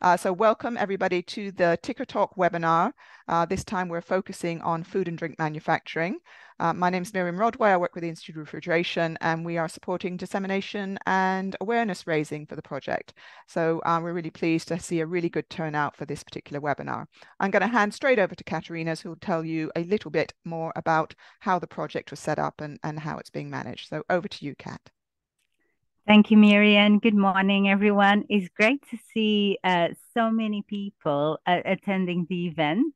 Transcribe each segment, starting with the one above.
Uh, so welcome everybody to the TICR Talk webinar. Uh, this time we're focusing on food and drink manufacturing. Uh, my name is Miriam Rodway. I work with the Institute of Refrigeration and we are supporting dissemination and awareness raising for the project. So um, we're really pleased to see a really good turnout for this particular webinar. I'm going to hand straight over to Catarina who will tell you a little bit more about how the project was set up and, and how it's being managed. So over to you, Kat. Thank you, Miriam. Good morning, everyone. It's great to see uh, so many people uh, attending the event.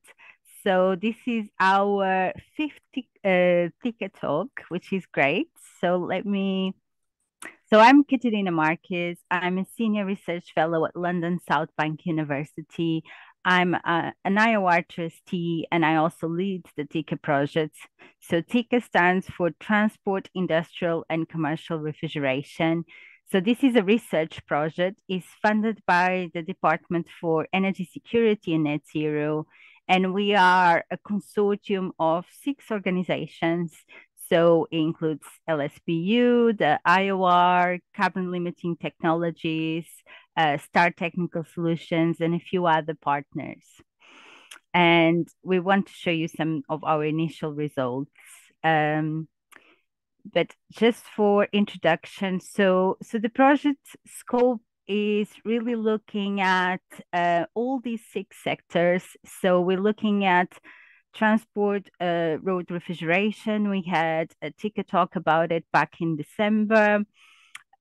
So this is our 50 uh, TICR talk, which is great. So let me, so I'm Catarina Marques. I'm a senior research fellow at London South Bank University. I'm uh, an IOR trustee and I also lead the TICR project. So TICR stands for Transport, Industrial and Commercial Refrigeration. So this is a research project. is funded by the Department for Energy Security and Net Zero. And we are a consortium of six organizations. So it includes LSBU, the IOR, Carbon Limiting Technologies, uh, Star Technical Solutions, and a few other partners. And we want to show you some of our initial results. Um, but just for introduction, so so the project scope is really looking at uh, all these six sectors. So we're looking at transport, uh, road refrigeration. We had a TICR talk about it back in December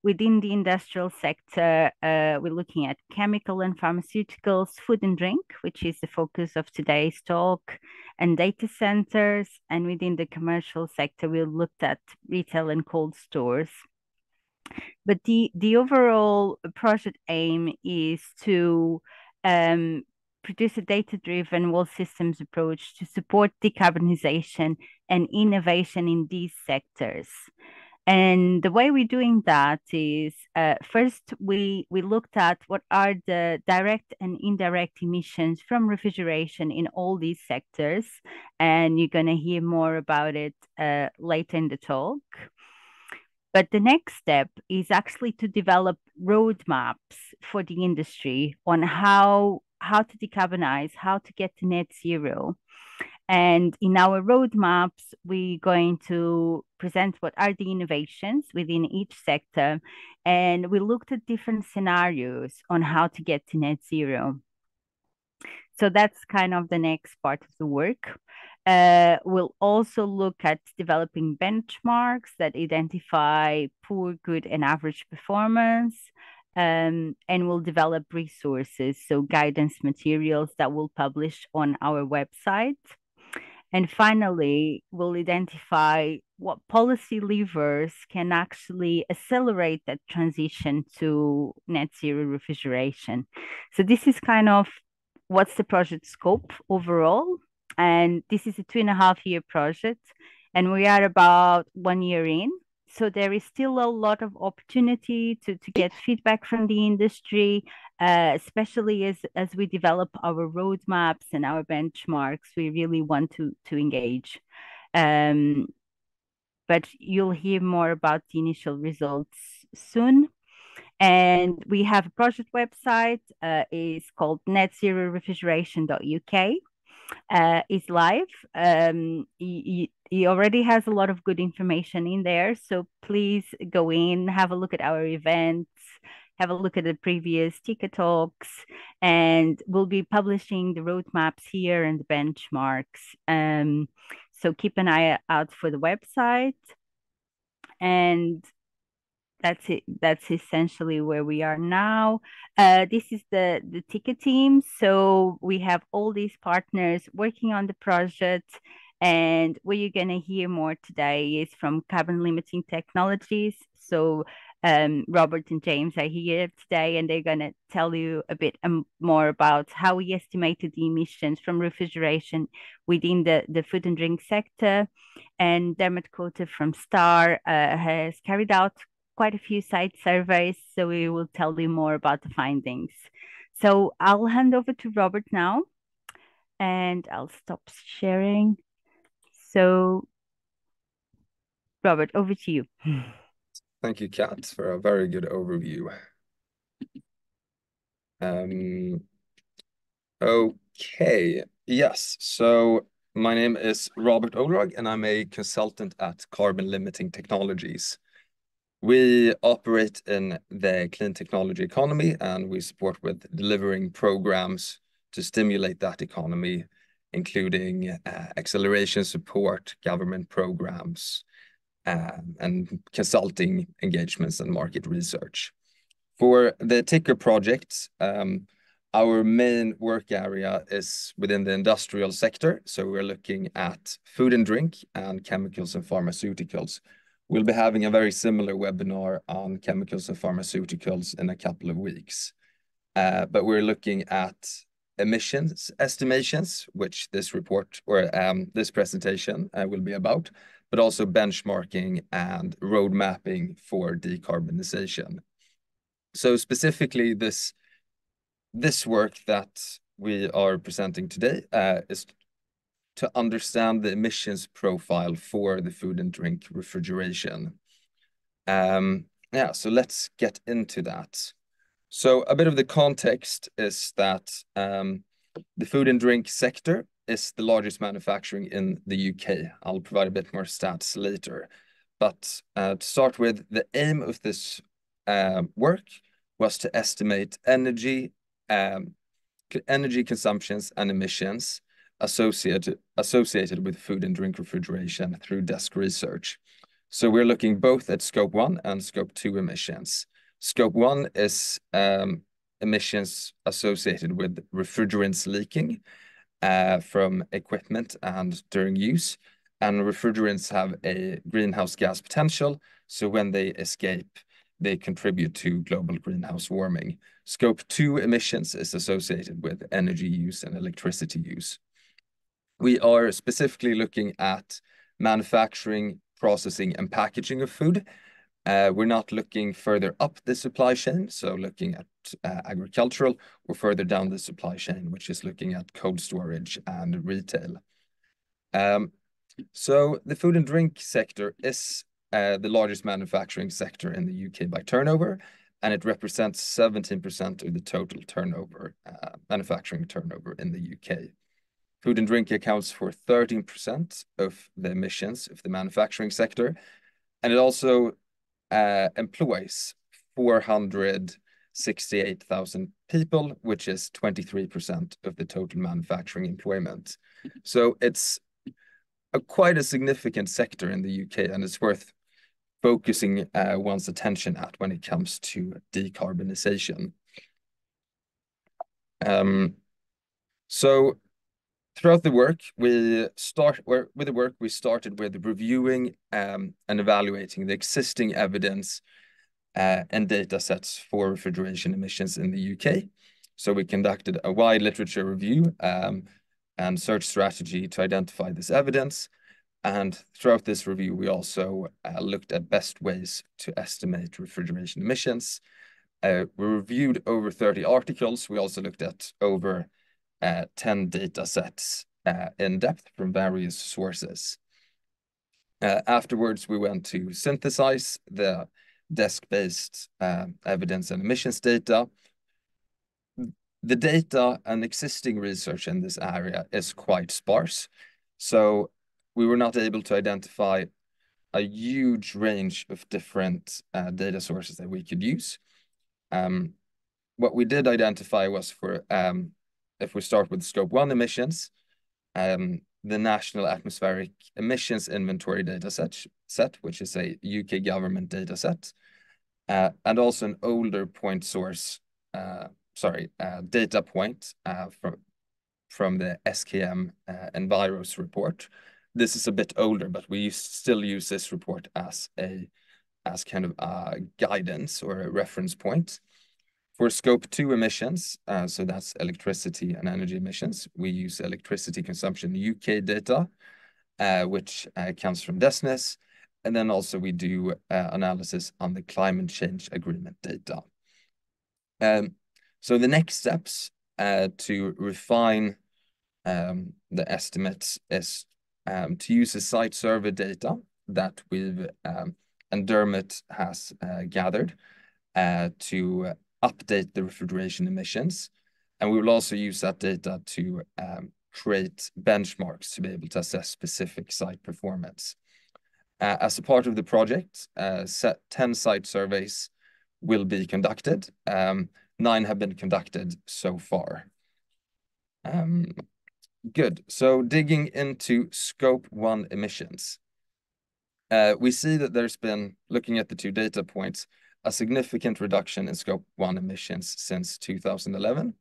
within the industrial sector, uh, we're looking at chemical and pharmaceuticals, food and drink, which is the focus of today's talk, and data centers. And within the commercial sector, we looked at retail and cold stores. But the, the overall project aim is to um, produce a data-driven world systems approach to support decarbonization and innovation in these sectors. And the way we're doing that is uh, first we we looked at what are the direct and indirect emissions from refrigeration in all these sectors, and you're going to hear more about it uh, later in the talk. But the next step is actually to develop roadmaps for the industry on how how to decarbonize, how to get to net zero. And in our roadmaps, we're going to present what are the innovations within each sector. And we looked at different scenarios on how to get to net zero. So that's kind of the next part of the work. Uh, we'll also look at developing benchmarks that identify poor, good, and average performance. Um, and we'll develop resources, so guidance materials that we'll publish on our website. And finally, we'll identify what policy levers can actually accelerate that transition to net zero refrigeration. So this is kind of what's the project scope overall. And this is a two and a half year project. And we are about one year in so there is still a lot of opportunity to, to get feedback from the industry, uh, especially as, as we develop our roadmaps and our benchmarks. We really want to, to engage. Um, but you'll hear more about the initial results soon. And we have a project website, uh, is called netzerorefrigeration.uk uh, is live. Um, he, he already has a lot of good information in there. So please go in, have a look at our events, have a look at the previous TICR talks, and we'll be publishing the roadmaps here and the benchmarks. Um, so keep an eye out for the website. And that's it that's essentially where we are now uh, this is the the TICR team so we have all these partners working on the project and what you're going to hear more today is from carbon limiting technologies so um, Robert and James are here today, and they're going to tell you a bit um, more about how we estimated the emissions from refrigeration within the, the food and drink sector. And Dermot Cotter from STAR uh, has carried out quite a few site surveys, so we will tell you more about the findings. So I'll hand over to Robert now, and I'll stop sharing. So, Robert, over to you. Thank you, Kat, for a very good overview. Um, okay, yes. So my name is Robert Olrog, and I'm a consultant at Carbon Limiting Technologies. We operate in the clean technology economy, and we support with delivering programs to stimulate that economy, including uh, acceleration support, government programs, and consulting engagements and market research. For the TICR project, um, our main work area is within the industrial sector, so we're looking at food and drink and chemicals and pharmaceuticals. We'll be having a very similar webinar on chemicals and pharmaceuticals in a couple of weeks. Uh, but we're looking at emissions estimations, which this report or um, this presentation uh, will be about, but also benchmarking and road mapping for decarbonization. So specifically, this this work that we are presenting today uh, is to understand the emissions profile for the food and drink refrigeration. Um, yeah, so let's get into that. So a bit of the context is that um, the food and drink sector is the largest manufacturing in the UK. I'll provide a bit more stats later. But uh, to start with, the aim of this uh, work was to estimate energy um, energy consumptions and emissions associated with food and drink refrigeration through desk research. So we're looking both at scope one and scope two emissions. Scope one is um, emissions associated with refrigerants leaking uh, from equipment and during use. And refrigerants have a greenhouse gas potential. So when they escape, they contribute to global greenhouse warming. Scope 2 emissions is associated with energy use and electricity use. We are specifically looking at manufacturing, processing, and packaging of food. Uh, we're not looking further up the supply chain, so looking at agricultural. We're further down the supply chain, which is looking at cold storage and retail. Um, so the food and drink sector is uh, the largest manufacturing sector in the UK by turnover, and it represents 17% of the total turnover, uh, manufacturing turnover in the UK. Food and drink accounts for 13% of the emissions of the manufacturing sector, and it also uh, employs 468,000 people, which is 23% of the total manufacturing employment. So it's a quite a significant sector in the UK, and it's worth focusing uh, one's attention at when it comes to decarbonization. Um, so throughout the work, we start with the work we started with reviewing um, and evaluating the existing evidence uh, and data sets for refrigeration emissions in the UK. So we conducted a wide literature review um, and search strategy to identify this evidence and throughout this review, we also uh, looked at best ways to estimate refrigeration emissions. Uh, we reviewed over 30 articles. We also looked at over 10 data sets uh, in depth from various sources. Uh, afterwards, we went to synthesize the desk-based uh, evidence and emissions data. The data and existing research in this area is quite sparse. So we were not able to identify a huge range of different uh, data sources that we could use. Um, what we did identify was for, um, if we start with scope one emissions, um, the National Atmospheric Emissions Inventory data set, which is a UK government data set, uh, and also an older point source, uh, sorry, uh, data point uh, from, from the SKM uh, Enviros report, this is a bit older, but we still use this report as a as kind of a guidance or a reference point. For scope two emissions, uh, so that's electricity and energy emissions, we use electricity consumption UK data, uh, which uh, comes from DESNZ, and then also we do analysis on the climate change agreement data. Um, so the next steps to refine um, the estimates is um, to use the site survey data that we've um, and Dermot has gathered to update the refrigeration emissions, and we will also use that data to um, create benchmarks to be able to assess specific site performance. Uh, as a part of the project, uh, set 10 site surveys will be conducted. Um, nine have been conducted so far. Um, good. So digging into Scope 1 emissions, uh, we see that there's been, looking at the two data points, a significant reduction in Scope 1 emissions since 2011.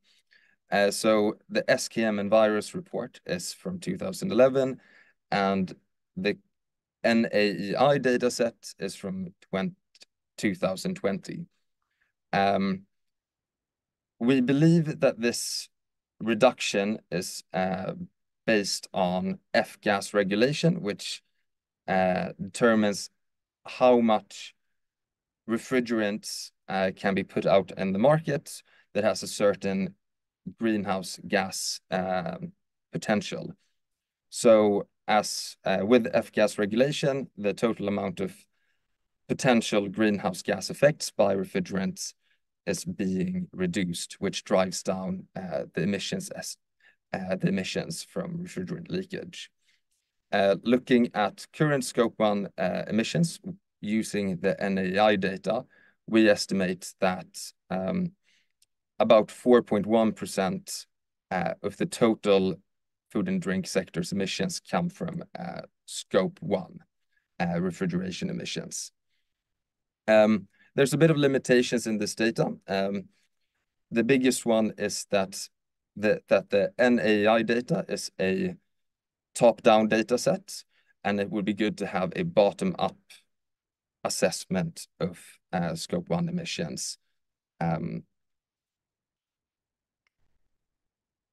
Uh, so the SKM Enviros's report is from 2011, and the NAEI dataset is from 2020. Um, we believe that this reduction is uh, based on F-gas regulation, which uh, determines how much refrigerants uh, can be put out in the market that has a certain greenhouse gas um, potential. So as uh, with F-gas regulation, the total amount of potential greenhouse gas effects by refrigerants is being reduced, which drives down uh, the emissions as uh, the emissions from refrigerant leakage. Uh, looking at current Scope 1 emissions using the NAEI data, we estimate that um, about 4.1% uh, of the total food and drink sector's emissions come from uh, Scope 1 uh, refrigeration emissions. Um, there's a bit of limitations in this data. Um, the biggest one is that that the NAEI data is a top-down dataset, and it would be good to have a bottom-up assessment of uh, Scope 1 emissions. Um,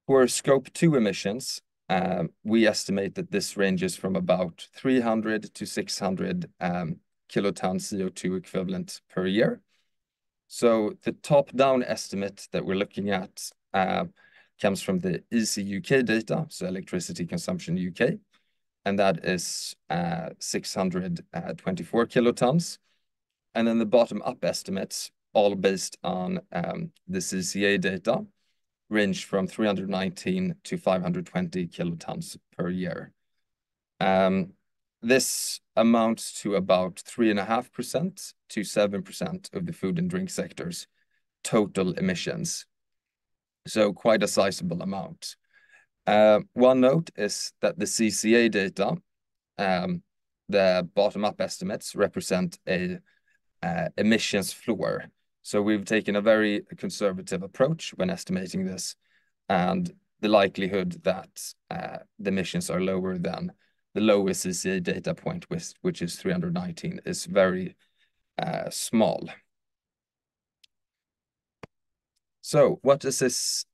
for Scope 2 emissions, um, we estimate that this ranges from about 300 to 600 um, kiloton CO2 equivalent per year. So the top-down estimate that we're looking at uh, comes from the ECUK data, so Electricity Consumption UK, and that is uh, 624 kilotons. And then the bottom-up estimates, all based on um, the CCA data, range from 319 to 520 kilotons per year. Um, this amounts to about 3.5% to 7% of the food and drink sector's total emissions, so quite a sizable amount. Uh, one note is that the CCA data, um, the bottom-up estimates represent a uh, emissions floor. So we've taken a very conservative approach when estimating this, and the likelihood that uh, the emissions are lower than the lowest CCA data point, which is 319, is very small. So what does this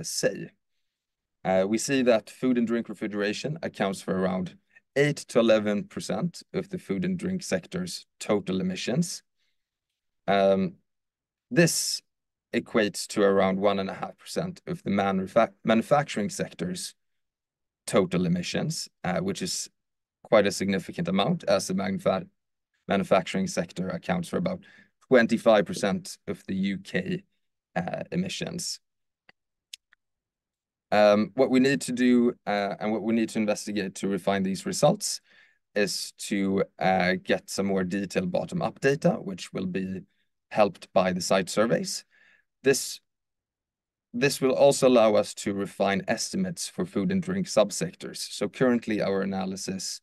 say? Uh, we see that food and drink refrigeration accounts for around 8%-11% of the food and drink sector's total emissions. Um, this equates to around 1.5% of the manufacturing sector's total emissions, uh, which is quite a significant amount, as the manufacturing sector accounts for about 25% of the UK uh, emissions. Um, what we need to do, uh, and what we need to investigate to refine these results is to uh, get some more detailed bottom-up data, which will be helped by the site surveys. This this will also allow us to refine estimates for food and drink subsectors. So currently, our analysis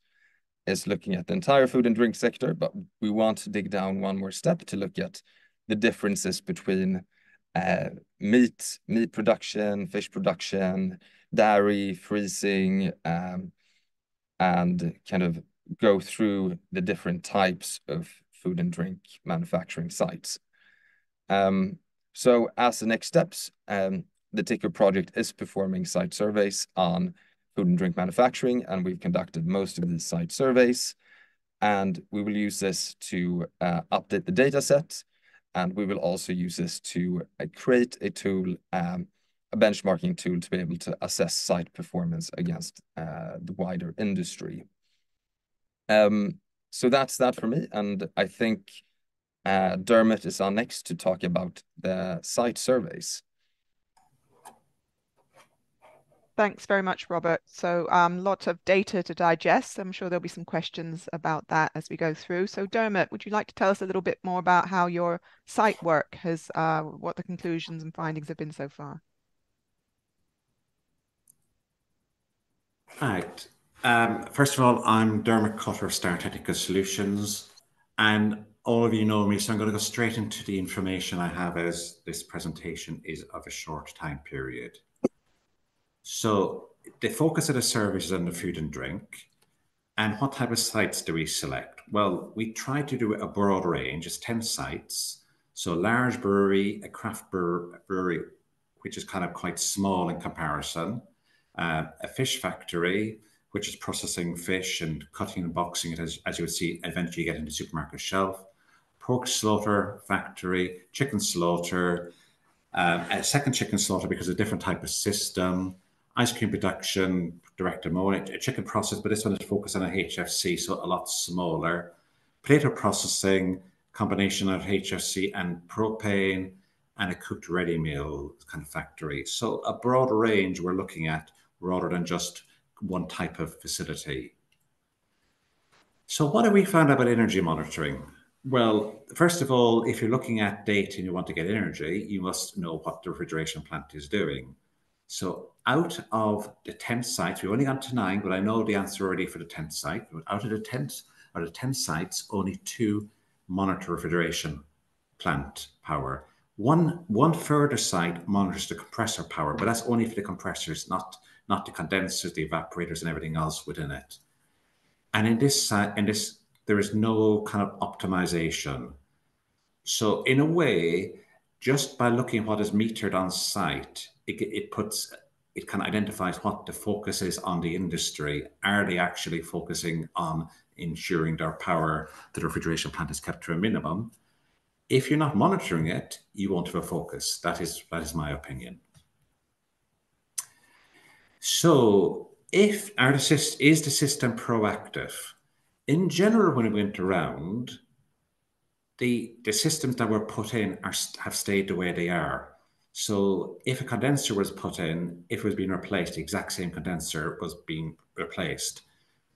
is looking at the entire food and drink sector, but we want to dig down one more step to look at the differences between uh, meat meat production, fish production, dairy, freezing, um, and kind of go through the different types of food and drink manufacturing sites. Um, so as the next steps, um, the TICR project is performing site surveys on food and drink manufacturing, and we've conducted most of these site surveys, and we will use this to uh, update the data dataset, and we will also use this to create a tool, um, a benchmarking tool, to be able to assess site performance against the wider industry. Um, So that's that for me, and I think Uh, Dermot is on next to talk about the site surveys. Thanks very much, Robert. So um, lots of data to digest. I'm sure there'll be some questions about that as we go through. So Dermot, would you like to tell us a little bit more about how your site work has, uh, what the conclusions and findings have been so far? Right. Um, first of all, I'm Dermot Cotter of Star Technical Solutions, and all of you know me, so I'm going to go straight into the information I have as this presentation is of a short time period. So the focus of the service is on the food and drink. And what type of sites do we select? Well, we try to do a broad range. It's 10 sites. So a large brewery, a craft brewery, which is kind of quite small in comparison, uh, a fish factory, which is processing fish and cutting and boxing it, as, as you would see eventually get into supermarket shelf, pork slaughter factory, chicken slaughter, um, a second chicken slaughter because of a different type of system, ice cream production, direct ammonia, a chicken process, but this one is focused on a HFC, so a lot smaller. Potato processing, combination of HFC and propane, and a cooked ready meal kind of factory. So a broad range we're looking at rather than just one type of facility. So what have we found about energy monitoring? Well, first of all, if you're looking at data and you want to get energy, you must know what the refrigeration plant is doing. So out of the 10 sites, we've only gone to nine, but I know the answer already for the 10th site. Out of the 10, out of 10 sites, only two monitor refrigeration plant power. One, one further site monitors the compressor power, but that's only for the compressors, not, not the condensers, the evaporators, and everything else within it. And in this site, in this, there is no kind of optimization. So in a way, just by looking at what is metered on site, it, it puts it kind of identifies what the focus is on the industry. Are they actually focusing on ensuring their power, the refrigeration plant is kept to a minimum? If you're not monitoring it, you won't have a focus. That is that is my opinion. So, if our assist is the system proactive, in general, when it went around, the the systems that were put in are have stayed the way they are. So if a condenser was put in, if it was being replaced, the exact same condenser was being replaced.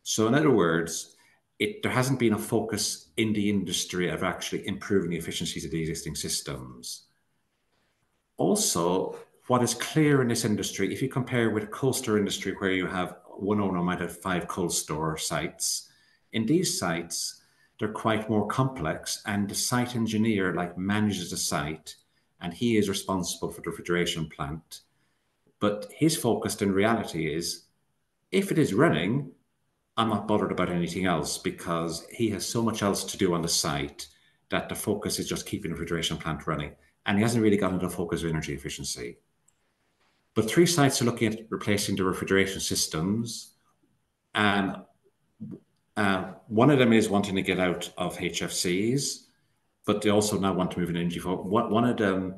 So in other words, it, there hasn't been a focus in the industry of actually improving the efficiencies of the existing systems. Also, what is clear in this industry, if you compare with a cold store industry where you have one owner might have five cold store sites, in these sites, they're quite more complex and the site engineer like manages the site and he is responsible for the refrigeration plant. But his focus in reality is if it is running, I'm not bothered about anything else because he has so much else to do on the site that the focus is just keeping the refrigeration plant running. And he hasn't really got into focus of energy efficiency. But three sites are looking at replacing the refrigeration systems. And uh, one of them is wanting to get out of HFCs but they also now want to move in energy for one, of them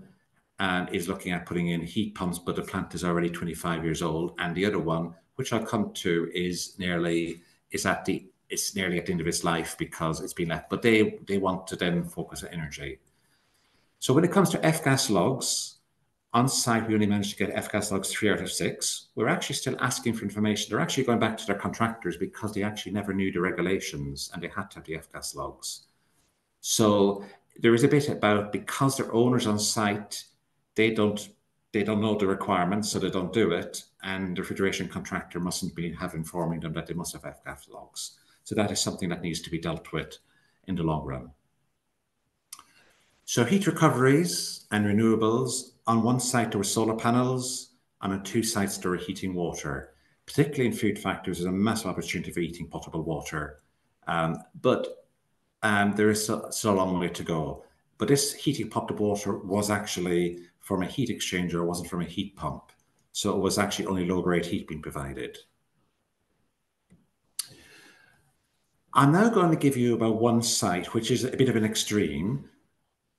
um, is looking at putting in heat pumps, but the plant is already 25 years old. And the other one, which I'll come to, is nearly is at the it's nearly at the end of its life because it's been left. But they they want to then focus on energy. So when it comes to F-gas logs, on site we only managed to get F-gas logs three out of six. We're actually still asking for information. They're actually going back to their contractors because they actually never knew the regulations and they had to have the F-gas logs. So there is a bit about because they're owners on site, they don't they don't know the requirements, so they don't do it, and the refrigeration contractor mustn't be have informing them that they must have F-gas logs. So that is something that needs to be dealt with in the long run. So heat recoveries and renewables. On one site there were solar panels, and on two sites there were heating water. Particularly in food factories, there's a massive opportunity for heating potable water. Um, but um, there is still, a long way to go. But this heating potable water was actually from a heat exchanger, it wasn't from a heat pump. So it was actually only low grade heat being provided. I'm now going to give you about one site, which is a bit of an extreme.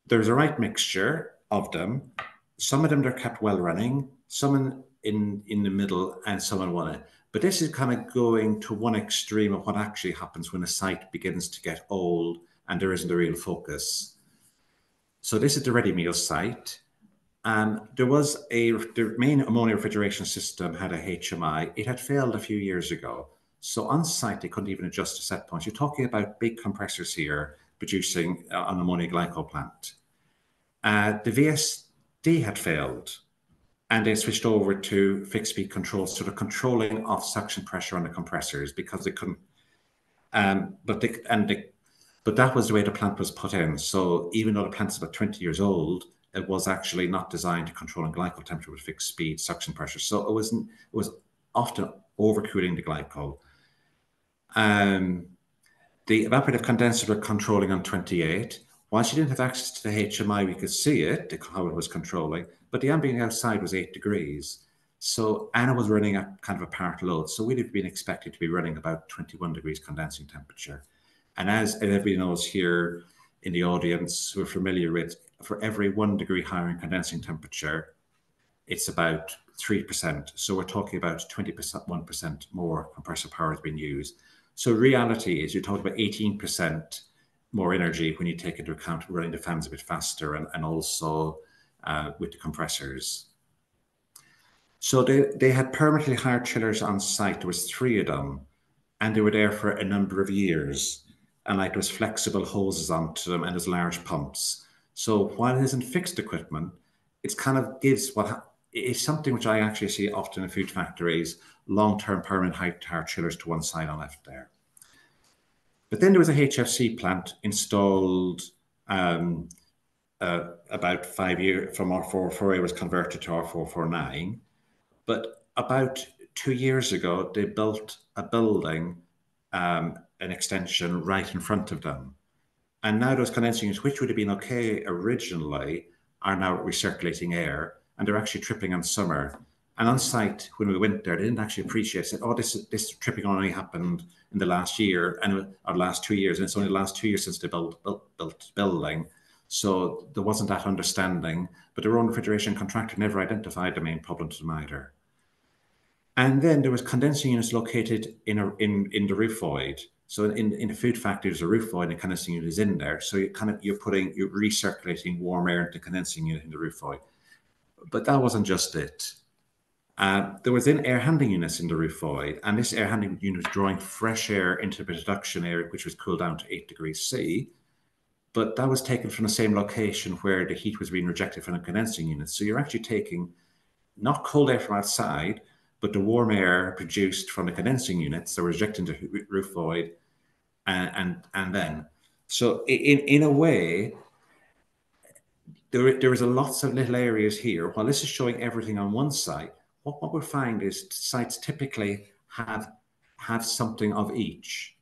There's a right mixture of them. Some of them they're kept well running, some in, in, in the middle, and some in one. But this is kind of going to one extreme of what actually happens when a site begins to get old and there isn't a real focus. So this is the ready meal site. And there was a, the main ammonia refrigeration system had a HMI. It had failed a few years ago. So on site, they couldn't even adjust the set points. You're talking about big compressors here producing an ammonia glycol plant. Uh, the VSD had failed and they switched over to fixed speed control, sort of controlling of suction pressure on the compressors because they couldn't. Um, but they, and they, but that was the way the plant was put in. So even though the plant is about 20 years old, it was actually not designed to control a glycol temperature with fixed speed suction pressure. So it wasn't. It was often overcooling the glycol. Um, the evaporative condenser were controlling on 28. Once you didn't have access to the HMI, we could see it, how it was controlling, but the ambient outside was eight degrees. So Anna was running at kind of a part load. So we'd have been expected to be running about 21 degrees condensing temperature. And as everybody knows here in the audience who are familiar with, for every one degree higher in condensing temperature, it's about 3%. So we're talking about 20%, 1% more compressor power has been used. So reality is you're talking about 18% more energy when you take into account running the fans a bit faster and, and also uh, with the compressors. So they, they had permanently hired chillers on site. There was three of them, and they were there for a number of years. And like there was flexible hoses onto them and there's large pumps. So while it isn't fixed equipment, it's kind of gives what it's something which I actually see often in food factories, long-term permanent high tower chillers to one side on left there. But then there was a HFC plant installed um, uh, about five years from R448 was converted to R449. But about two years ago, they built a building, um, an extension right in front of them. And now those condensing units, which would have been okay originally, are now recirculating air and they're actually tripping in summer. And on site, when we went there, they didn't actually appreciate it. Said, "Oh, this this tripping only happened in the last year and or last two years, and it's only the last two years since they built built, built building." So there wasn't that understanding. But their own refrigeration contractor never identified the main problem to them either. And then there was condensing units located in a, in in the roof void. So in, in a food factory, there's a roof void and a condensing unit is in there. So you kind of you're putting you're recirculating warm air into condensing unit in the roof void. But that wasn't just it. Uh, there was then air handling units in the roof void, and this air handling unit was drawing fresh air into the production area, which was cooled down to 8 degrees C. But that was taken from the same location where the heat was being rejected from the condensing unit. So you're actually taking not cold air from outside, but the warm air produced from the condensing units that were rejected into the roof void, and, and, and then. So in, in a way, there, there is a lots of little areas here. While this is showing everything on one site, what, what we find is sites typically have, have something of each.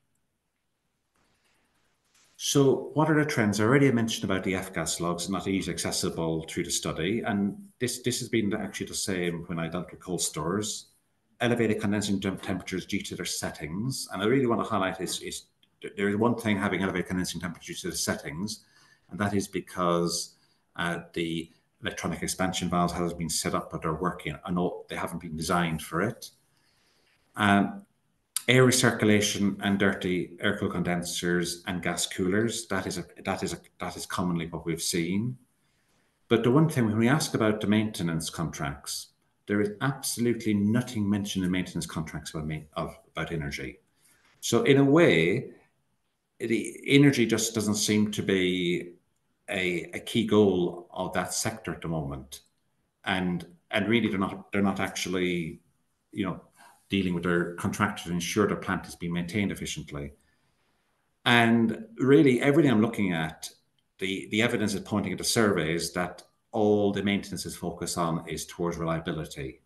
So what are the trends? I already mentioned about the F-gas logs not easily accessible through the study. And this, this has been actually the same when I dealt with cold stores. Elevated condensing temperatures due to their settings. And I really want to highlight is, is there is one thing having elevated condensing temperatures due to the settings, and that is because uh, the electronic expansion valves hasn't been set up, but they're working. I know they haven't been designed for it. Um, air recirculation and dirty air cool condensers and gas coolers. That is a that is a that is commonly what we've seen. But the one thing when we ask about the maintenance contracts, there is absolutely nothing mentioned in maintenance contracts about of about energy. So in a way, the energy just doesn't seem to be a, a key goal of that sector at the moment, and and really they're not they're not actually, you know, dealing with their contractor to ensure their plant is being maintained efficiently. And really, everything I'm looking at, the the evidence is pointing at the surveys that all the maintenance is focused on is towards reliability.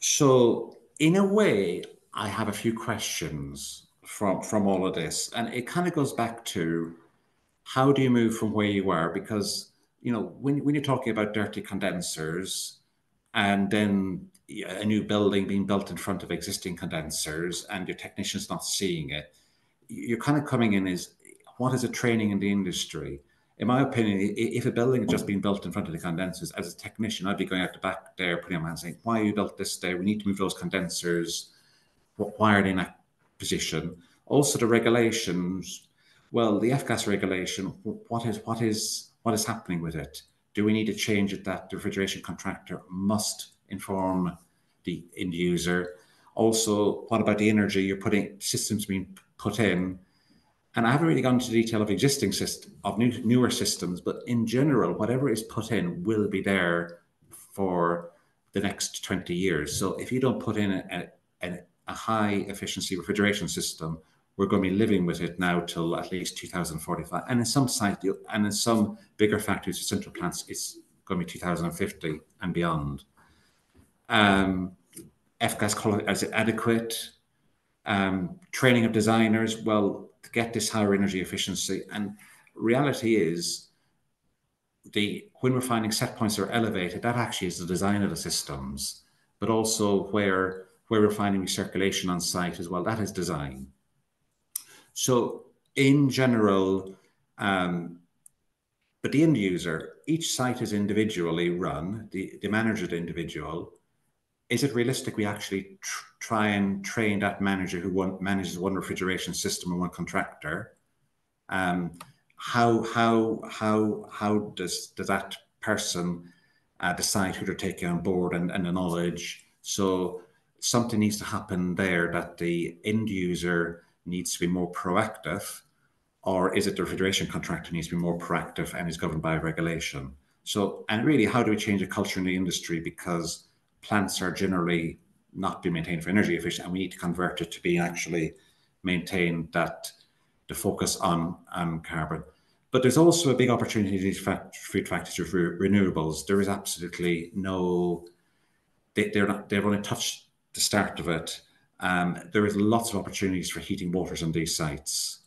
So, in a way, I have a few questions from from all of this, and it kind of goes back to how do you move from where you are? Because you know when when you're talking about dirty condensers, and then a new building being built in front of existing condensers, and your technicians not seeing it, you're kind of coming in as what is a training in the industry? In my opinion, if a building had just been built in front of the condensers, as a technician, I'd be going out the back there, putting my hand saying, "Why are you built this there? We need to move those condensers. Why are they that position. Also, the regulations, well, the F-gas regulation, what is what is what is happening with it? Do we need to change it that the refrigeration contractor must inform the end user? Also, what about the energy you're putting systems being put in? And I haven't really gone into detail of existing system of new, newer systems, but in general, whatever is put in will be there for the next 20 years. So if you don't put in a, a, a high efficiency refrigeration system, we're going to be living with it now till at least 2045. And in some sites, and in some bigger factories or central plants, it's going to be 2050 and beyond. Um, F-gas is adequate? Um, training of designers, well, to get this higher energy efficiency. And reality is, the when we're finding set points are elevated, that actually is the design of the systems, but also where where we're finding recirculation on site as well, that is design. So in general, um, but the end user, each site is individually run, the, the manager is individual. Is it realistic we actually tr try and train that manager who one, manages one refrigeration system and one contractor? Um, how how how how does does that person uh, decide who they're taking on board and, and the knowledge? So something needs to happen there that the end user needs to be more proactive, or is it the refrigeration contractor needs to be more proactive and is governed by regulation? So, and really, how do we change the culture in the industry? Because plants are generally not being maintained for energy efficiency, and we need to convert it to be actually maintained that the focus on, on carbon. But there's also a big opportunity for food factories with renewables. There is absolutely no, they, they're not, they've only touched the start of it. Um, there is lots of opportunities for heating waters on these sites.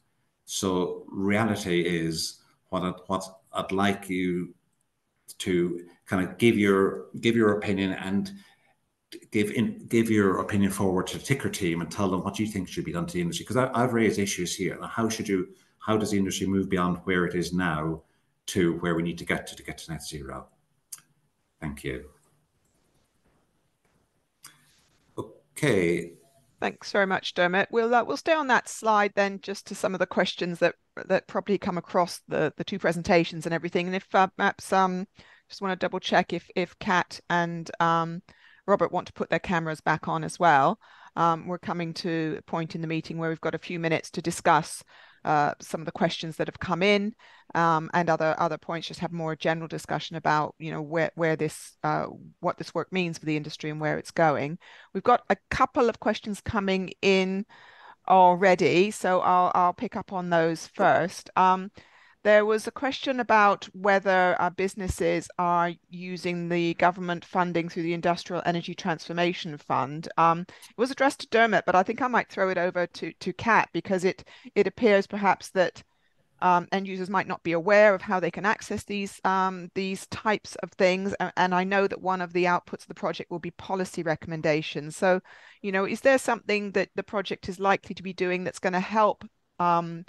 So reality is what I'd, what I'd like you to kind of give your give your opinion and give in, give your opinion forward to the TICR team and tell them what you think should be done to the industry because I've raised issues here. How should you how does the industry move beyond where it is now to where we need to get to to get to net zero? Thank you. Okay, Thanks very much, Dermot. We'll uh, we'll stay on that slide then, just to some of the questions that that probably come across the the two presentations and everything. And if uh, perhaps um just want to double check if if Kat and um Robert want to put their cameras back on as well. Um, we're coming to a point in the meeting where we've got a few minutes to discuss uh, some of the questions that have come in um, and other other points just have more general discussion about you know where where this uh, what this work means for the industry and where it's going. We've got a couple of questions coming in already so I'll I'll pick up on those first. Um, there was a question about whether our businesses are using the government funding through the Industrial Energy Transformation Fund. Um, it was addressed to Dermot, but I think I might throw it over to to Kat because it it appears perhaps that um, end users might not be aware of how they can access these um, these types of things. And, and, I know that one of the outputs of the project will be policy recommendations. So, you know, is there something that the project is likely to be doing that's going to help um,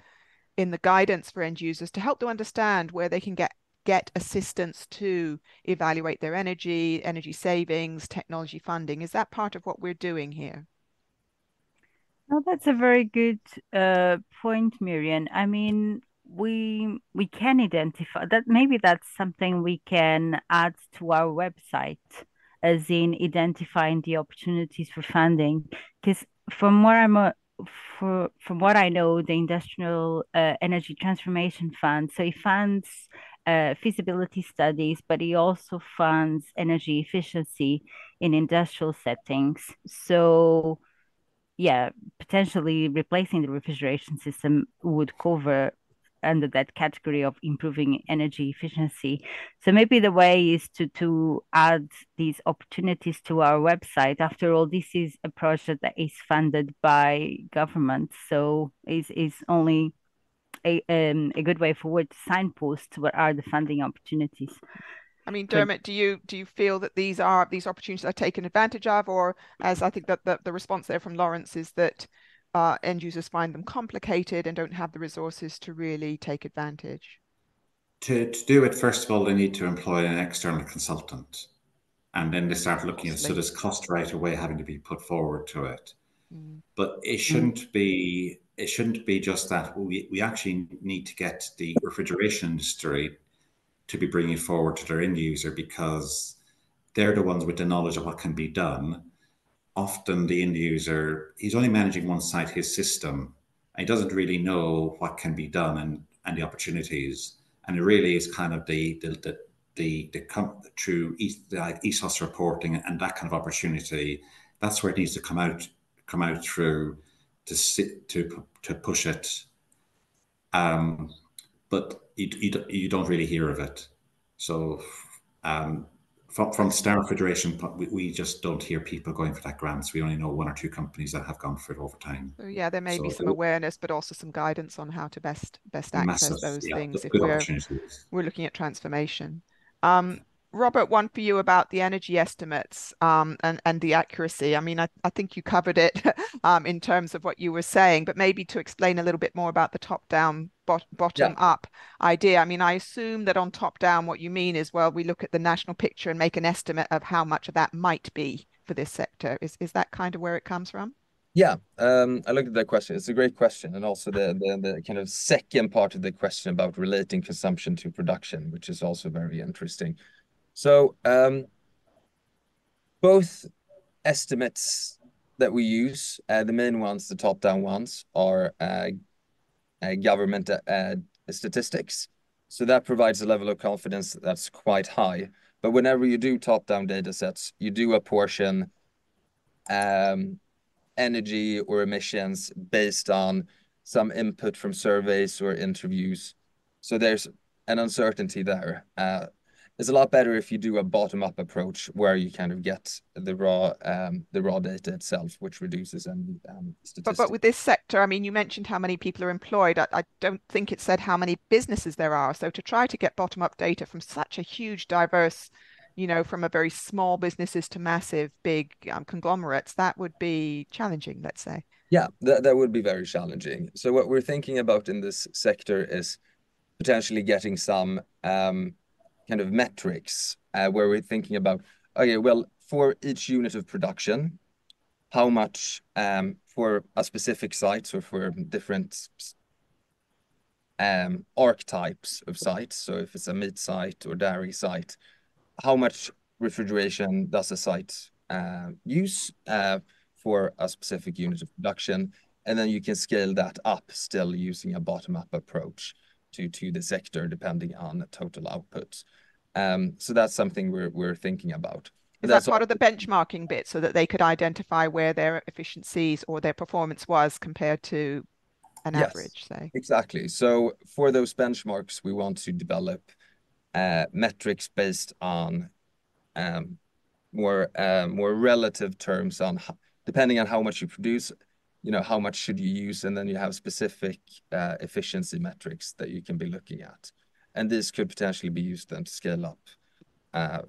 in the guidance for end users to help them understand where they can get get assistance to evaluate their energy, energy savings, technology funding. Is that part of what we're doing here? No, that's a very good uh, point, Miriam. I mean, we we can identify that maybe that's something we can add to our website, as in identifying the opportunities for funding. Because from where I'm a, for, from what I know, the Industrial uh, Energy Transformation Fund, so it funds uh, feasibility studies, but it also funds energy efficiency in industrial settings. So, yeah, potentially replacing the refrigeration system would cover under that category of improving energy efficiency. So maybe the way is to to add these opportunities to our website. After all, this is a project that is funded by government, so is is only a um, a good way forward to signpost what are the funding opportunities. I mean, Dermot, do you do you feel that these are these opportunities are taken advantage of, or as I think that the, the response there from Lawrence is that uh, end users find them complicated and don't have the resources to really take advantage? To, to do it, first of all, they need to employ an external consultant. And then they start looking at so there's cost right away having to be put forward to it. Mm. But it shouldn't mm. be it shouldn't be just that. We, we actually need to get the refrigeration industry to be bringing forward to their end user because they're the ones with the knowledge of what can be done. Often the end user, he's only managing one side, his system, and he doesn't really know what can be done and, and the opportunities. And it really is kind of the the the the, the, through ESOS reporting and that kind of opportunity. That's where it needs to come out come out through to sit to to push it. Um, but you, you, you don't really hear of it. So um, from, from Star Refrigeration, we, we just don't hear people going for that grants. We only know one or two companies that have gone for it over time. So yeah, there may so, be some awareness, but also some guidance on how to best best access massive, those yeah, things if we're we're looking at transformation. Um, Robert, one for you about the energy estimates um, and, and the accuracy. I mean, I, I think you covered it um, in terms of what you were saying, but maybe to explain a little bit more about the top down, bot, bottom yeah. up idea. I mean, I assume that on top down, what you mean is, well, we look at the national picture and make an estimate of how much of that might be for this sector. Is, is that kind of where it comes from? Yeah, um, I looked at that question. It's a great question, and also the, the the kind of second part of the question about relating consumption to production, which is also very interesting. So um, both estimates that we use, uh, the main ones, the top-down ones, are uh, uh, government uh, statistics. So that provides a level of confidence that's quite high. But whenever you do top-down data sets, you do apportion um, energy or emissions based on some input from surveys or interviews. So there's an uncertainty there. It's a lot better if you do a bottom-up approach where you kind of get the raw um, the raw data itself, which reduces any um, statistics. But, but with this sector, I mean, you mentioned how many people are employed. I, I don't think it said how many businesses there are. So to try to get bottom-up data from such a huge, diverse, you know, from a very small businesses to massive, big um, conglomerates, that would be challenging, let's say. Yeah, that, that would be very challenging. So what we're thinking about in this sector is potentially getting some um, kind of metrics uh, where we're thinking about, okay, well, for each unit of production, how much um, for a specific site or for different um, archetypes of sites. So if it's a meat site or dairy site, how much refrigeration does a site uh, use uh, for a specific unit of production? And then you can scale that up still using a bottom-up approach to, to the sector, depending on total output. Um, so that's something we're we're thinking about. Is that's that part of the benchmarking bit so that they could identify where their efficiencies or their performance was compared to an average, say? Exactly. So for those benchmarks, we want to develop uh, metrics based on um, more uh, more relative terms on how, depending on how much you produce, you know, how much should you use, and then you have specific uh, efficiency metrics that you can be looking at and this could potentially be used then to scale up uh,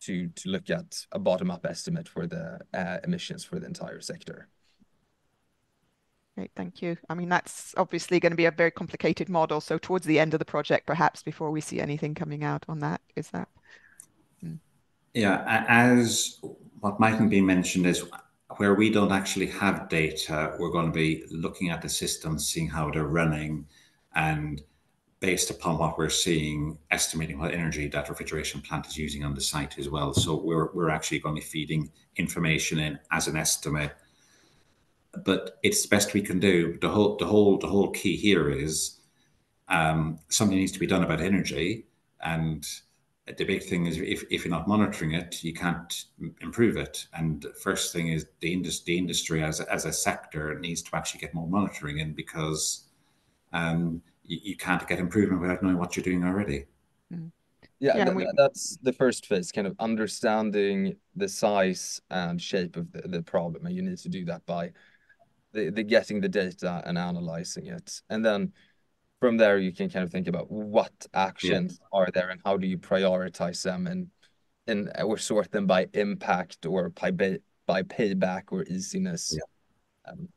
to to look at a bottom-up estimate for the uh, emissions for the entire sector. Great, thank you. I mean, that's obviously going to be a very complicated model. So towards the end of the project, perhaps before we see anything coming out on that, is that? Hmm. Yeah, as what mightn't be mentioned is where we don't actually have data, we're going to be looking at the systems, seeing how they're running, and based upon what we're seeing, estimating what energy that refrigeration plant is using on the site as well. So we're, we're actually going to be feeding information in as an estimate. But it's the best we can do. The whole the whole the whole key here is um, something needs to be done about energy. And the big thing is if, if you're not monitoring it, you can't improve it. And the first thing is the industry, the industry as, as a sector needs to actually get more monitoring in because um, you, you can't get improvement without knowing what you're doing already. Mm. Yeah, yeah th we... that's the first phase, kind of understanding the size and shape of the, the problem. And you need to do that by the, the getting the data and analyzing it. And then from there, you can kind of think about what actions yeah. are there and how do you prioritize them and, and or sort them by impact or by, by payback or easiness. Yeah. Um,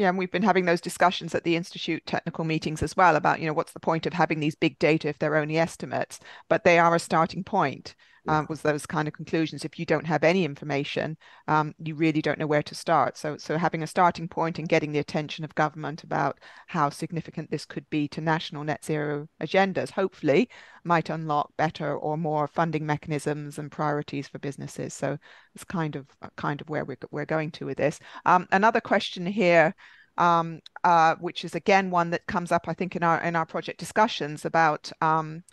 yeah, and we've been having those discussions at the institute technical meetings as well about, you know, what's the point of having these big data if they're only estimates, but they are a starting point. Um, was those kind of conclusions. If you don't have any information, um, you really don't know where to start. So, so having a starting point and getting the attention of government about how significant this could be to national net zero agendas, hopefully, might unlock better or more funding mechanisms and priorities for businesses. So, it's kind of kind of where we're we're going to with this. Um, another question here. Um, uh, which is again one that comes up, I think, in our in our project discussions about um,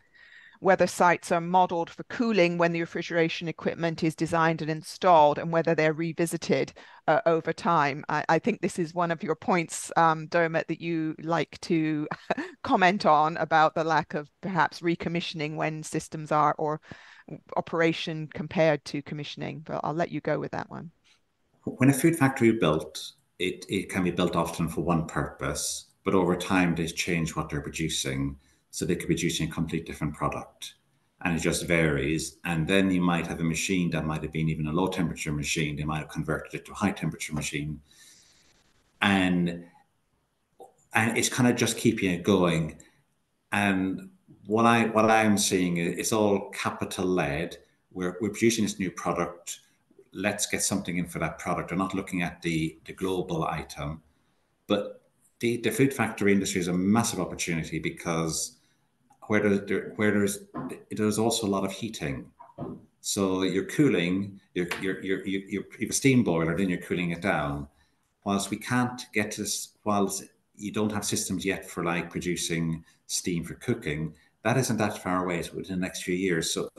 whether sites are modeled for cooling when the refrigeration equipment is designed and installed and whether they're revisited uh, over time. I, I, think this is one of your points, um, Dermot, that you like to comment on about the lack of perhaps recommissioning when systems are or operation compared to commissioning. But I'll let you go with that one. When a food factory is built, it, it can be built often for one purpose, but over time they change what they're producing so they could be producing a complete different product. And it just varies. And then you might have a machine that might have been even a low temperature machine. They might have converted it to a high temperature machine. And and it's kind of just keeping it going. And what I what I'm seeing is it's all capital led. We're we're producing this new product. Let's get something in for that product. We're not looking at the the global item, but the, the food factory industry is a massive opportunity because where there, where there's there's also a lot of heating. So you're cooling, you're, you're, you're, you you have a steam boiler, then you're cooling it down. Whilst we can't get to this, whilst you don't have systems yet for like producing steam for cooking, that isn't that far away. It's within the next few years. So,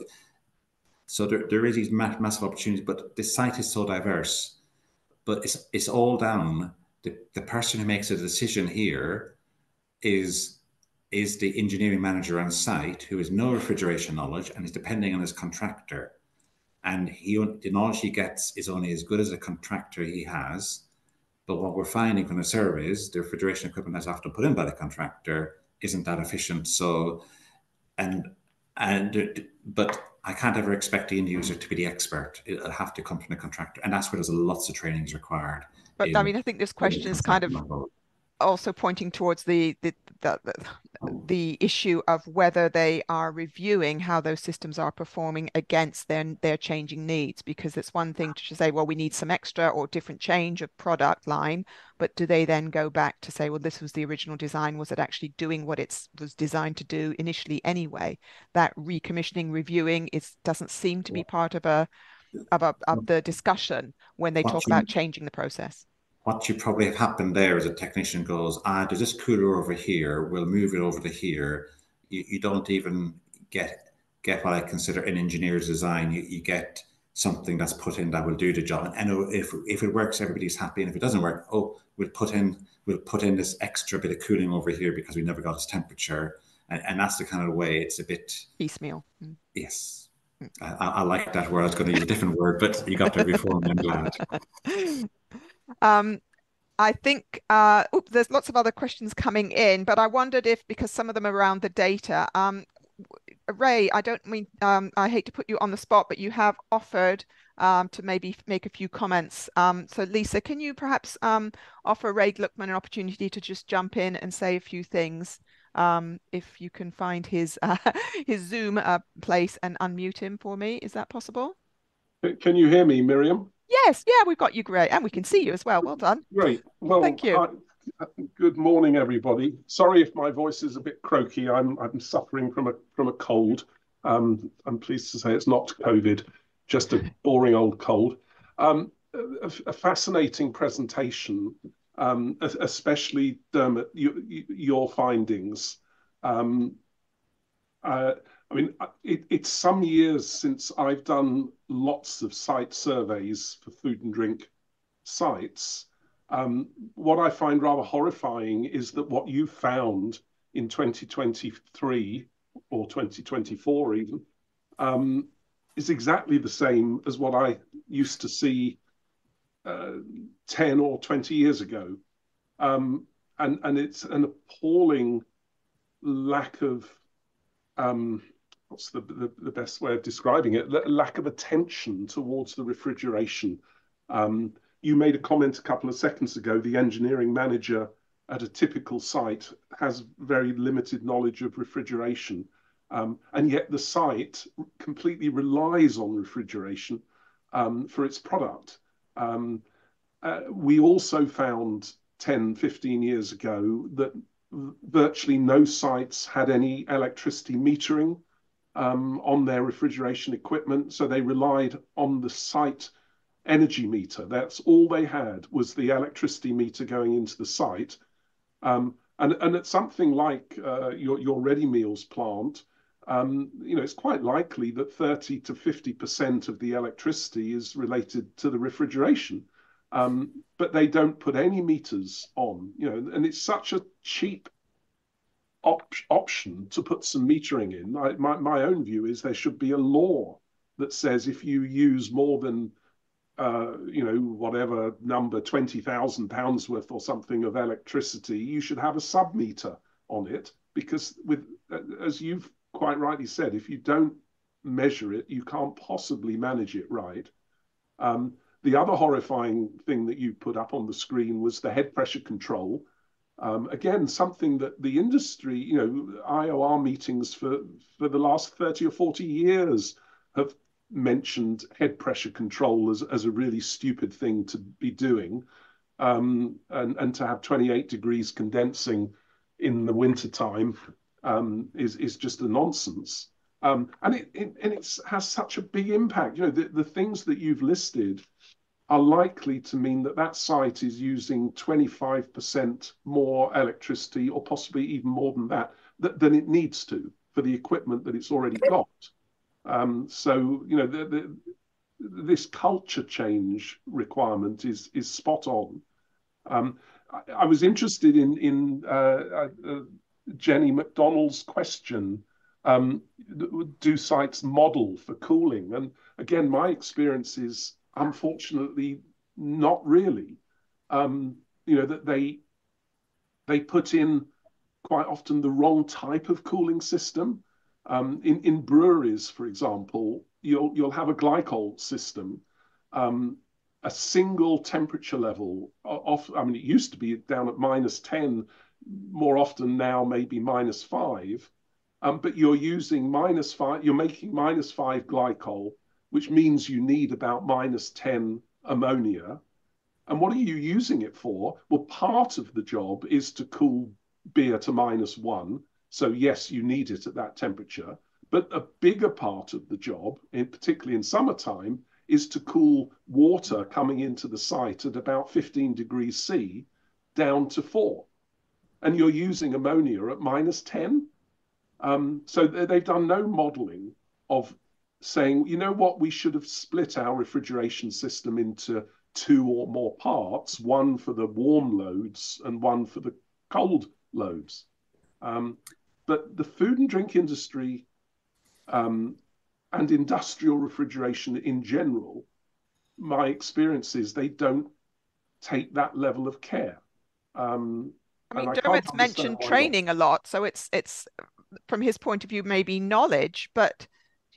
so there, there is these massive opportunities, but the site is so diverse. But it's, it's all down. The, the person who makes a decision here is is the engineering manager on site who has no refrigeration knowledge and is depending on his contractor. And he the knowledge he gets is only as good as the contractor he has. But what we're finding from the surveys, the refrigeration equipment that's often put in by the contractor isn't that efficient. So, and and but I can't ever expect the end user to be the expert. It'll have to come from the contractor, and that's where there's lots of trainings required. But in, I mean, I think this question is kind of also pointing towards the the, the the issue of whether they are reviewing how those systems are performing against their their changing needs because it's one thing to say well we need some extra or different change of product line but do they then go back to say well this was the original design. Was it actually doing what it was designed to do initially anyway? That recommissioning reviewing is doesn't seem to be part of a of, a, of the discussion when they talk about changing the process what you probably have happened there is a technician goes, ah, there's this cooler over here, we'll move it over to here. You, you don't even get get what I consider an engineer's design. You, you get something that's put in that will do the job. And if if it works, everybody's happy. And if it doesn't work, oh, we'll put in we'll put in this extra bit of cooling over here because we never got its temperature. And, and that's the kind of way it's a bit piecemeal. Mm. Yes. I, I, like that word. I was going to use a different word, but you got there before me. I'm glad. Um, I think uh, oops, there's lots of other questions coming in, but I wondered if, because some of them are around the data, um, Ray, I don't mean, um, I hate to put you on the spot, but you have offered um, to maybe make a few comments. Um, so Lisa, can you perhaps um, offer Ray Gluckman an opportunity to just jump in and say a few things um, if you can find his uh, his Zoom uh, place and unmute him for me. Is that possible? Can you hear me, Miriam? Yes, yeah, we've got you great, and we can see you as well. Well done. Great. Well, thank you. Uh, good morning, everybody. Sorry if my voice is a bit croaky. I'm I'm suffering from a from a cold. Um, I'm pleased to say it's not COVID, just a boring old cold. Um, a, a, fascinating presentation, um, especially Dermot, you, you, your findings. Um, uh, I mean, uh, it, it's some years since I've done lots of site surveys for food and drink sites. Um, what I find rather horrifying is that what you found in 2023 or 2024 even um, is exactly the same as what I used to see uh, 10 or 20 years ago. Um, and, and it's an appalling lack of um, what's the, the, the, best way of describing it? L lack of attention towards the refrigeration. Um, you made a comment a couple of seconds ago. The engineering manager at a typical site has very limited knowledge of refrigeration. Um, and yet the site completely relies on refrigeration um, for its product. Um, uh, we also found 10, 15 years ago that virtually no sites had any electricity metering um, on their refrigeration equipment. So they relied on the site energy meter. That's all they had was the electricity meter going into the site. Um, and, and at something like uh, your, your ready meals plant, um, you know, it's quite likely that 30 to 50% of the electricity is related to the refrigeration. Um, but they don't put any meters on, you know, and it's such a cheap op option to put some metering in. I, my, my own view is there should be a law that says if you use more than uh, you know, whatever number, twenty thousand pounds worth or something of electricity, you should have a sub meter on it because, with as you've quite rightly said, if you don't measure it, you can't possibly manage it right. Um, the other horrifying thing that you put up on the screen was the head pressure control. Um, again, something that the industry, you know, IOR meetings for, for the last 30 or 40 years have mentioned head pressure control as, as a really stupid thing to be doing. Um, and, and to have 28 degrees condensing in the wintertime um, is, is just a nonsense. Um, and it, it, and it has such a big impact. You know, the, the things that you've listed are likely to mean that that site is using 25% more electricity or possibly even more than that th than it needs to for the equipment that it's already got. Um, so, you know, the, the, this culture change requirement is, is spot on. Um, I, I, was interested in, in uh, uh, Jenny McDonald's question um, do sites model for cooling? And again, my experience is unfortunately not really. Um, you know that they they put in quite often the wrong type of cooling system. Um, in in breweries, for example, you'll you'll have a glycol system, um, a single temperature level. Off, I mean, it used to be down at minus ten. More often now, maybe minus five. Um, but you're using minus five. You're making minus five glycol which means you need about minus 10 ammonia. And what are you using it for? Well, part of the job is to cool beer to minus one. So, yes, you need it at that temperature. But a bigger part of the job, in, particularly in summertime, is to cool water coming into the site at about 15 degrees C down to four. And you're using ammonia at minus 10. Um, so they've done no modeling of saying, you know what, we should have split our refrigeration system into two or more parts, one for the warm loads and one for the cold loads. Um, but the food and drink industry um, and industrial refrigeration in general, my experience is they don't take that level of care. Um, I mean, Dermot's mentioned training a lot, so it's it's from his point of view maybe knowledge, but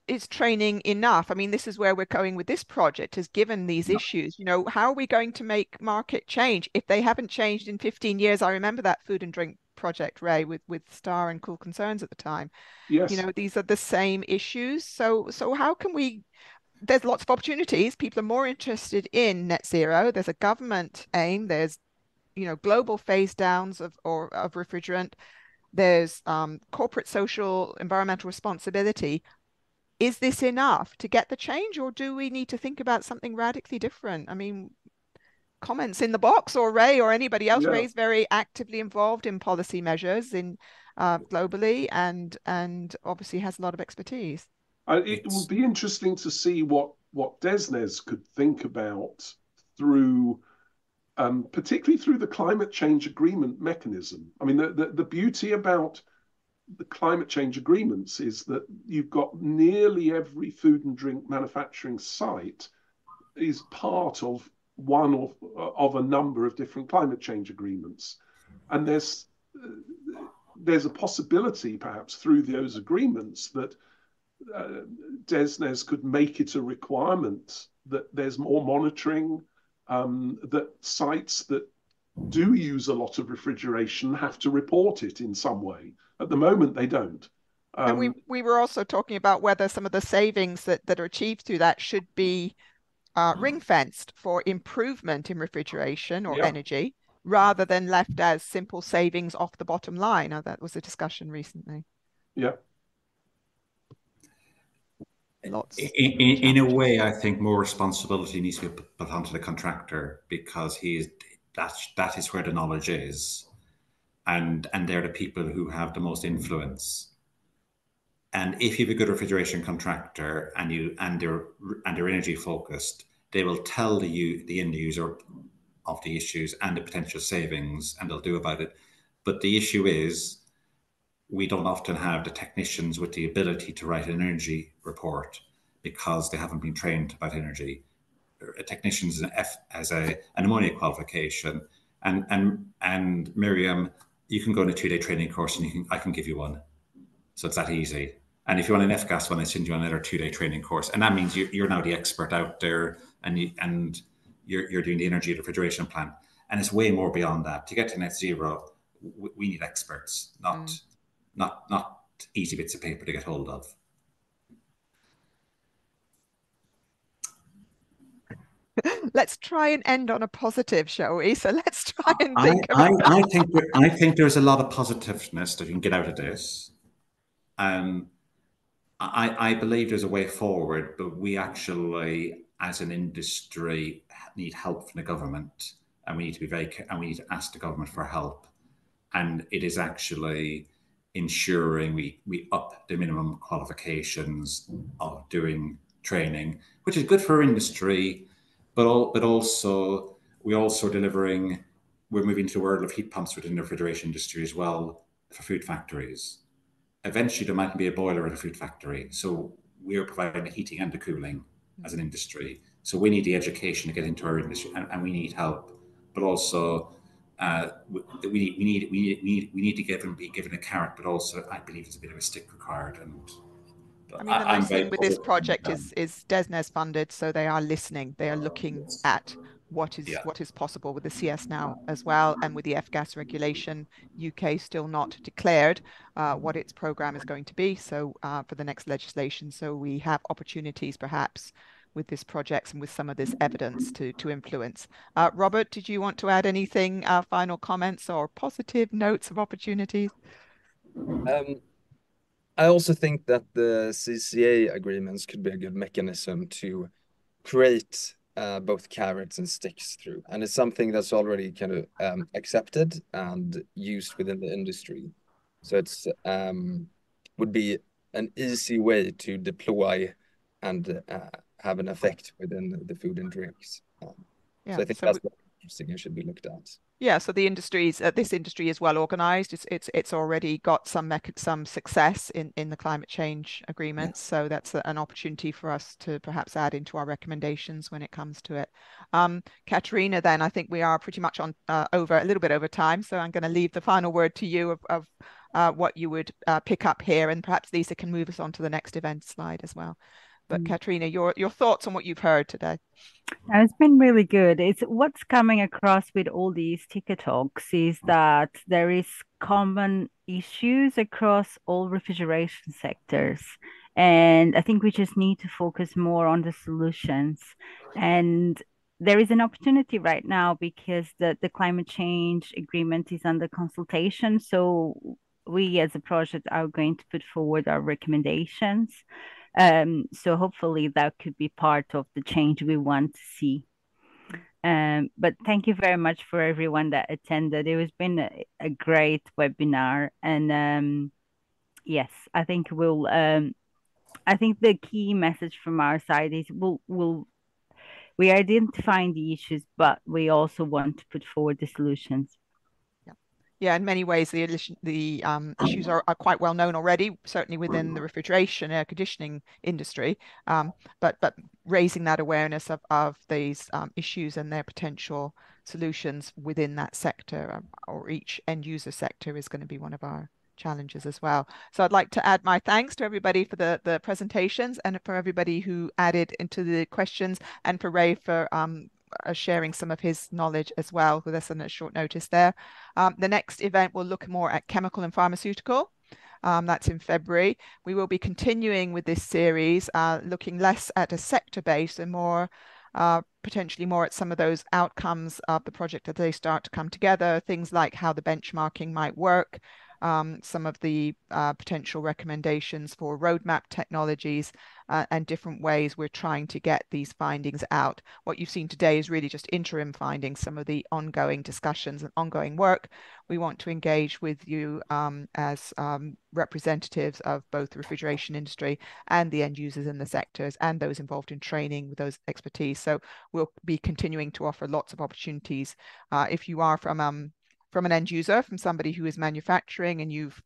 is training enough? I mean, this is where we're going with this project, has given these yeah. issues. You know, how are we going to make market change if they haven't changed in 15 years? I remember that food and drink project, Ray, with with Star and Cool Concerns at the time. Yes. You know, these are the same issues. So so how can we there's lots of opportunities. People are more interested in net zero. There's a government aim. There's, you know, global phase downs of or of refrigerant. There's um, corporate social environmental responsibility is this enough to get the change or do we need to think about something radically different? I mean comments in the box or ray or anybody else yeah. ray's very actively involved in policy measures in uh, globally and and obviously has a lot of expertise. Uh, it will be interesting to see what what DESNZ could think about through um, particularly through the climate change agreement mechanism. I mean the, the, the beauty about the climate change agreements is that you've got nearly every food and drink manufacturing site is part of one of, of a number of different climate change agreements. And there's there's a possibility, perhaps through those agreements, that uh, DESNZ could make it a requirement that there's more monitoring, um, that sites that do use a lot of refrigeration have to report it in some way. At the moment, they don't. Um, and we, um, we were also talking about whether some of the savings that, that are achieved through that should be uh, ring fenced for improvement in refrigeration or yeah. energy rather than left as simple savings off the bottom line. Uh, that was a discussion recently. Yeah. Lots in, in, in, a way, I think more responsibility needs to be put onto the contractor because he's that that is where the knowledge is, and and they're the people who have the most influence. And if you have a good refrigeration contractor and you and they're and they're energy focused, they will tell the you the end user of the issues and the potential savings, and they'll do about it. But the issue is, we don't often have the technicians with the ability to write an energy report because they haven't been trained about energy. A technician is an F as a an ammonia qualification, and and and Miriam, you can go on a two day training course, and you can I can give you one. So it's that easy. And if you want an F gas one, I send you another two day training course, and that means you, you're now the expert out there, and you, and you're, you're doing the energy refrigeration plan. And it's way more beyond that. To get to net zero, we, we need experts, not mm. not not easy bits of paper to get hold of. let's try and end on a positive, shall we? So let's try and think. I, I, I think I think there's a lot of positiveness that you can get out of this. Um, I, I believe there's a way forward, but we actually, as an industry, need help from the government, and we need to be very and we need to ask the government for help. And it is actually ensuring we we up the minimum qualifications of doing training, which is good for industry, but all, but also we're also delivering. We're moving to the world of heat pumps within the refrigeration industry as well for food factories eventually there might be a boiler at a food factory. So we're providing the heating and the cooling as an industry. So we need the education to get into our industry, and, and we need help. But also, uh, we, we, need we need we need we need we need to give them be given a carrot, but also I believe it's a bit of a stick required. And I mean, the nice thing with this project is is DESNZ funded, so they are listening. They are looking at what is yeah. what is possible with the CS now as well, and with the F-gas regulation, UK still not declared uh, what its program is going to be. So uh, for the next legislation, so we have opportunities perhaps with this project and with some of this evidence to to influence. Uh, Robert, did you want to add anything? Uh, final comments or positive notes of opportunities? Um, I also think that the CCA agreements could be a good mechanism to create uh, both carrots and sticks through. And it's something that's already kind of um, accepted and used within the industry. So it's um, would be an easy way to deploy and uh, have an effect within the food and drinks. Um, yeah, so I think so that's interesting should be looked at. Yeah, so the industries, uh, this industry is well organized. It's it's it's already got some some success in in the climate change agreements. So that's a, an opportunity for us to perhaps add into our recommendations when it comes to it. Um, Catarina, then I think we are pretty much on uh, over a little bit over time. So I'm going to leave the final word to you of, of uh, what you would uh, pick up here, and perhaps Lisa can move us on to the next event slide as well. But mm. Catarina, your your thoughts on what you've heard today? It's been really good. It's what's coming across with all these TICR talks is that there is common issues across all refrigeration sectors. And I think we just need to focus more on the solutions. And there is an opportunity right now because the, the climate change agreement is under consultation. So we as a project are going to put forward our recommendations um, so hopefully that could be part of the change we want to see. Um, but thank you very much for everyone that attended. It has been a, a great webinar, and um, yes, I think we'll. Um, I think the key message from our side is we'll we'll we identifying the issues, but we also want to put forward the solutions yeah, in many ways, the the um, issues are, are quite well known already, certainly within the refrigeration air conditioning industry. Um, but but raising that awareness of, of these um, issues and their potential solutions within that sector um, or each end user sector is going to be one of our challenges as well. So I'd like to add my thanks to everybody for the, the presentations and for everybody who added into the questions and for Ray for um, sharing some of his knowledge as well with us on a short notice there. Um, the next event will look more at chemical and pharmaceutical. Um, that's in February. We will be continuing with this series, uh, looking less at a sector base and more uh, potentially more at some of those outcomes of the project as they start to come together, things like how the benchmarking might work, um, some of the uh, potential recommendations for roadmap technologies uh, and different ways we're trying to get these findings out. What you've seen today is really just interim findings, some of the ongoing discussions and ongoing work. We want to engage with you um, as um, representatives of both the refrigeration industry and the end users in the sectors and those involved in training with those expertise. So we'll be continuing to offer lots of opportunities. Uh, if you are from um, from an end user, from somebody who is manufacturing and you've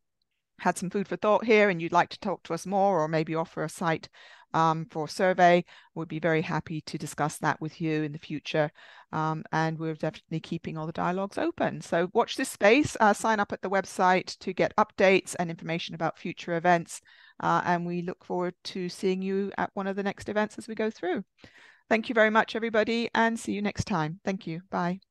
had some food for thought here and you'd like to talk to us more or maybe offer a site um, for survey, we'd be very happy to discuss that with you in the future. Um, and we're definitely keeping all the dialogues open. So watch this space, uh, sign up at the website to get updates and information about future events. Uh, and we look forward to seeing you at one of the next events as we go through. Thank you very much, everybody, and see you next time. Thank you. Bye.